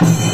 Yeah.